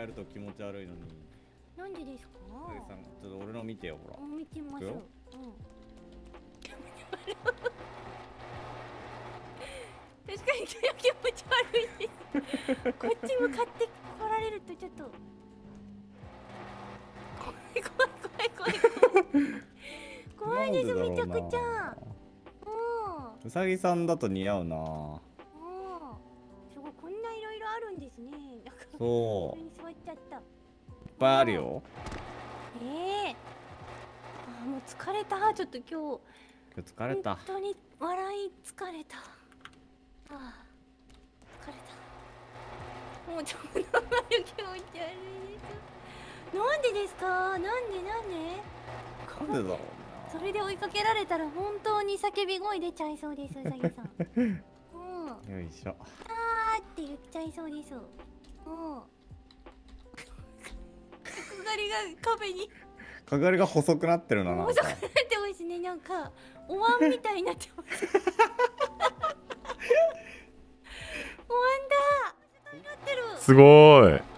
やると気持ち悪いのに。なんでですか？うさぎさんちょっと俺の見てよほら。あ見てますよ。う。ん。確かに気持ち悪い。こっち向かって来られるとちょっと。怖い怖い怖い怖い。怖いですめちゃくちゃ。うん。うさぎさんだと似合うなうん。すごい。こんない。ろい。ろあるんですね。そうぱいあるよええあもう疲れたちょっと今日。今日疲れた本当に笑い疲れた。ああ、疲れた。もうちょっと名前気持ち悪いです。なんでですか？なんでなんで？なんでだろうそれで追いかけられたら本当に叫び声出ちゃいそうです、うさぎさん。うん。よいしょーって言っちゃいそうです。うん。角刈りが壁に。かがりが細くなってるななんか。細くなってますねなんか。お椀みたいになってます。お椀だ。すごい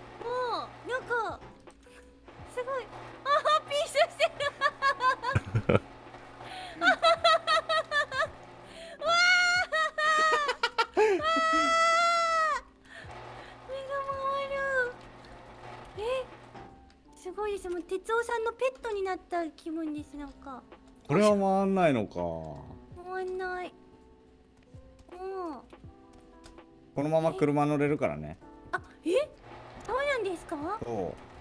ですもう哲夫さんのペットになった気分ですなんか。これは回んないのか。回んない。う。んこのまま車乗れるからね。あえ？そうなんですか？そう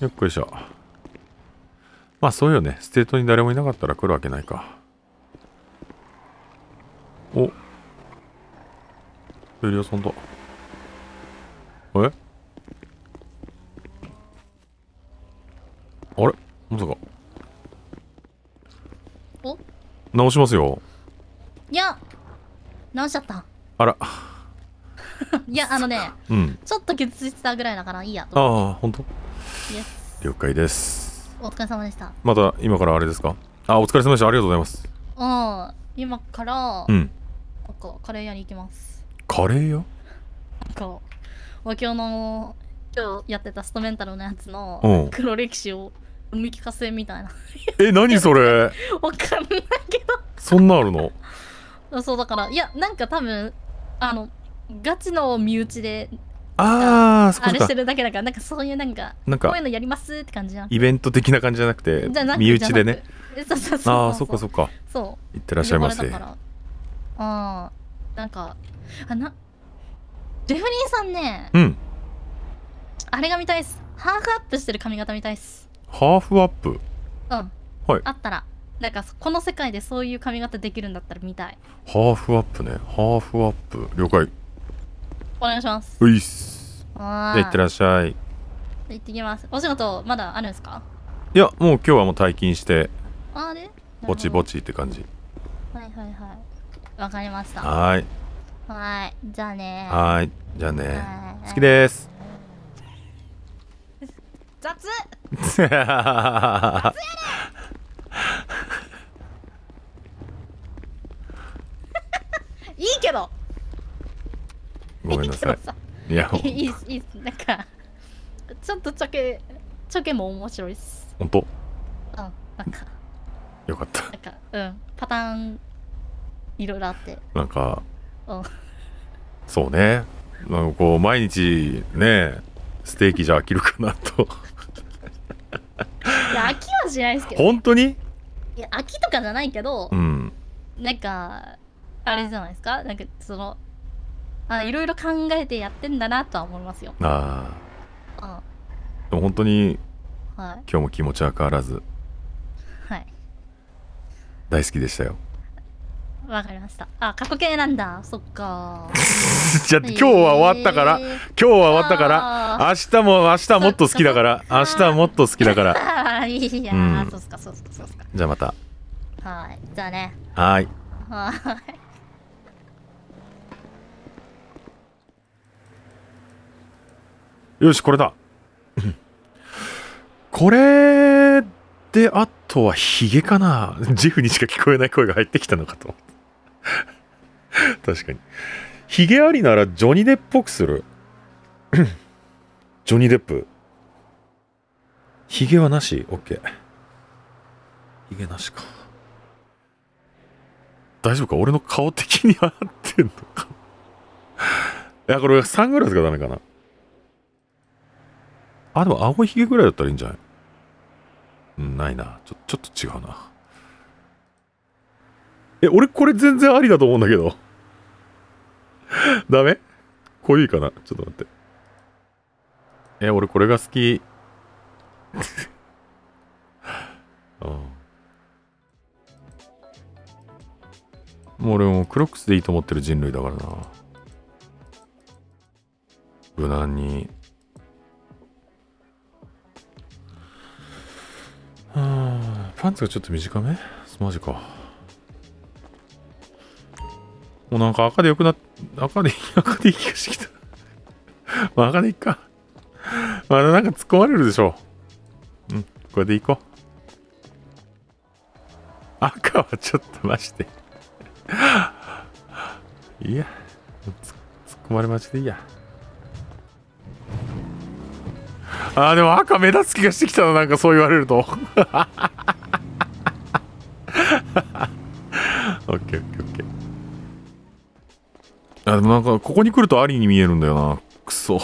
よっこいしょ。まあそうよね。ステートに誰もいなかったら来るわけないか。お。れりあさんだえ？あれ？まさか。お？直しますよ。いや。直しちゃった。あら。いやあのね。うん。ちょっと傷ついたぐらいだからいいやとああ本当イエス了解です。お疲れ様でした。また今からあれですか？あお疲れ様でした。ありがとうございます。うん。今から、うん。なんかカレー屋に行きます。カレー屋？なんかお今日の今日やってたストメンタルのやつのうん。黒歴史を読み聞かせみたいな。え何それ？わかんないけそんなあるの？どそうだからいやなんか多分あのガチの身内でああれしてるだけだからなんかそういうなんかなんかこういうのやりますって感じじゃん。イベント的な感じじゃなくて身内でね。ああそっかそっか。そういってらっしゃいませああなんかあなジェフリーさんね。うん。あれが見たいっす。ハーフアップしてる髪型見たいっす。ハーフアップ？うん。はい。あったらなんかこの世界でそういう髪型できるんだったら見たい。ハーフアップね。ハーフアップ。了解お願いします。ういっす。じあゃあいってらっしゃい。行ってきます。お仕事まだあるんですか？いやもう今日はもう退勤してあれぼちぼちちって感じ。はいはいはい。わかりました。はーい。はい。じゃあねはーい。じゃあねはい好きです。雑。いいけどごめんなさい。いやほいいいいなんかちょっとちょけちょけも面白いっす。ほんとうんなんか。よかった。なんかうん。パターンいろいろあって。なんかうん。そうね。なんかこう毎日ねステーキじゃ飽きるかなと。いや飽きはしないですけど本当に？いや飽きとかじゃないけど、うん。なんかあれじゃないですか？なんかそのあいろいろ考えてやってんだなとは思いますよ。あうん。あでも本当にはい。今日も気持ちは変わらず。はい。大好きでしたよ。わかりました。あ過去形なんだ。そっか。じゃあ今日は終わったから、えー。今日は終わったから。明日も明日はもっと好きだから。明日はもっと好きだから。あー いいや、うん。そうっすかそうっすかそうっすか。じゃあまた。はい。じゃあね。はーい。はいよしこれだ。これであとはヒゲかな。ジフにしか聞こえない声が入ってきたのかと。確かに。ヒゲありならジョニーデップっぽくする？ジョニーデップ。ヒゲはなし ?OK ヒゲなしか。大丈夫か？俺の顔的に合ってんのか？いやこれサングラスがダメかな。あ、でも青ひげぐらいだったらいいんじゃない？うん、ないな。ちょ、ちょっと違うな。え、俺これ全然ありだと思うんだけど。ダメ？こういかな？ちょっと待って。え、俺これが好き。うん。もう俺もクロックスでいいと思ってる人類だからな。無難に。パンツがちょっと短め？マジか。もうなんか赤でよくなっ、赤でいい、赤でいい気がしてきた。まあ赤でいっか。まあなんか突っ込まれるでしょう。うん、これでいこう。赤はちょっとまして。いいや。つ突っ込まれ待ちでいいや。あーでも赤目立つ気がしてきたななんかそう言われると オッケーオッケーオッケーあでもなんかここに来るとありに見えるんだよな。くそ。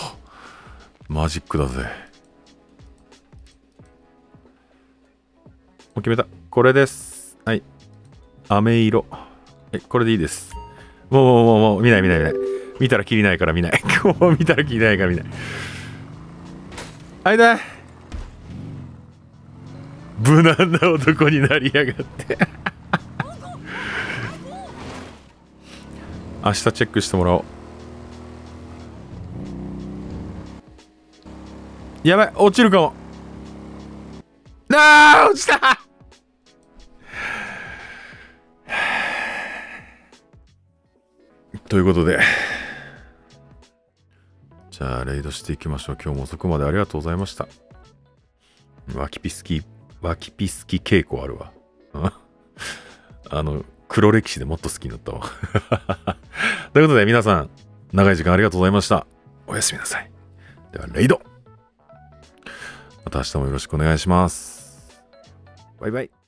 マジックだぜ。もう決めた。これです。はい。飴色。はいこれでいいです。もうもうもうもう見ない見ない見ない。見たらきりないから見ない。もう見たらきりないから見ない。あいだ無難な男になりやがって。明日チェックしてもらおう。やばい落ちるかも。あー落ちた。ということで。じゃあレイドしていきましょう。今日も遅くまでありがとうございました。脇ピスキ脇ピスキ稽古あるわ。あの黒歴史でもっと好きになったわ。ということで皆さん長い時間ありがとうございました。おやすみなさい。ではレイド。また明日もよろしくお願いします。バイバイ。